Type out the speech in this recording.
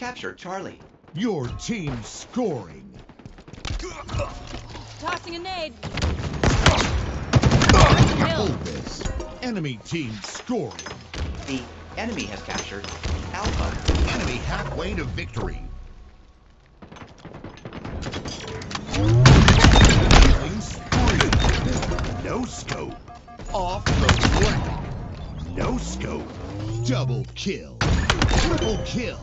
Capture Charlie. Your team scoring. Tossing a nade. Hold this. Enemy team scoring. The enemy has captured Alpha. Enemy halfway to victory. Killing spree. No scope. Off the flank. No scope. Double kill. Triple kill.